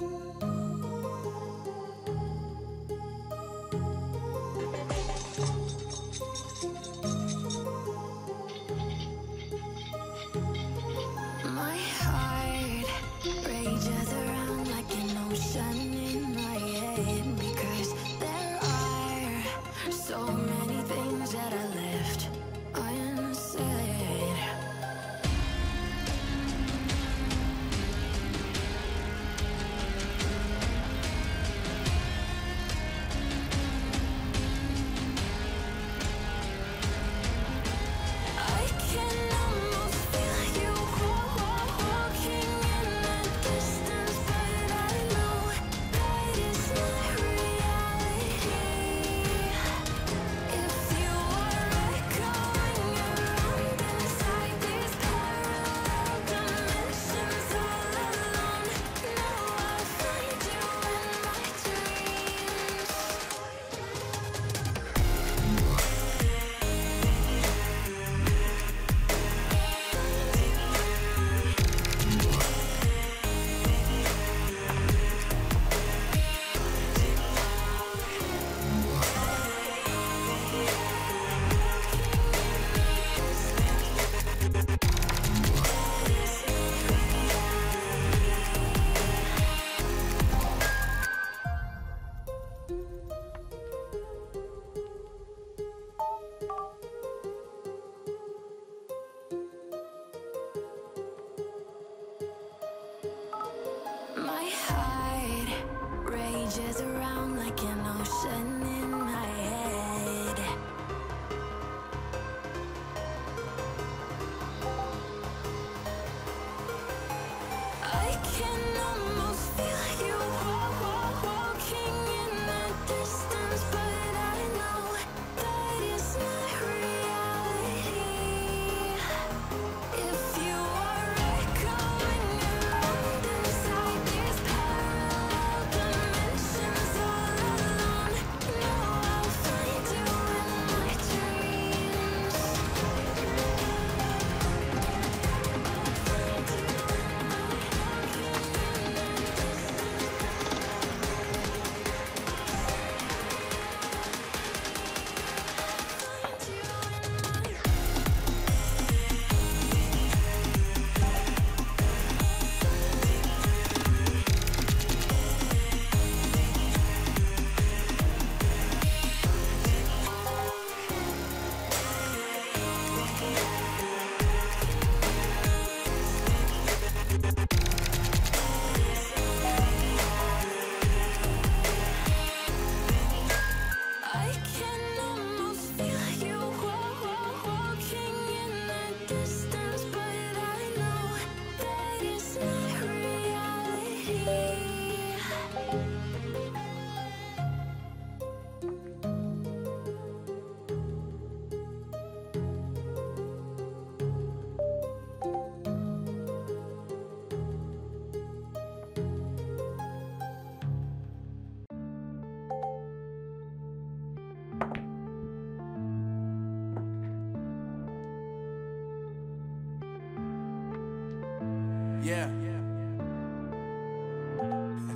My can almost feel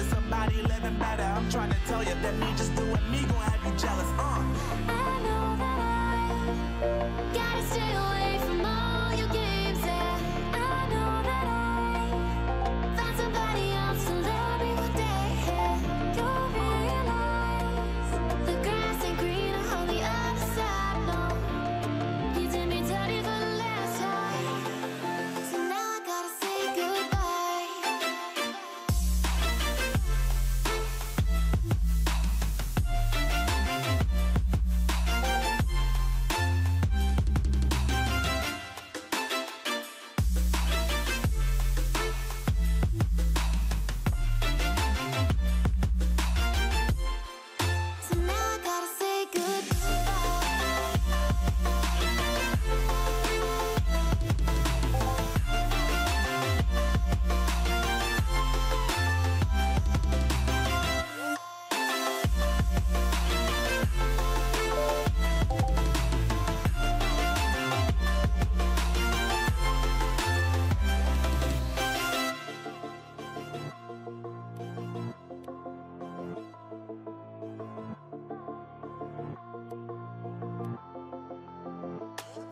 with somebody living better. I'm trying to tell you that me just doing me gon' have you jealous. Uh.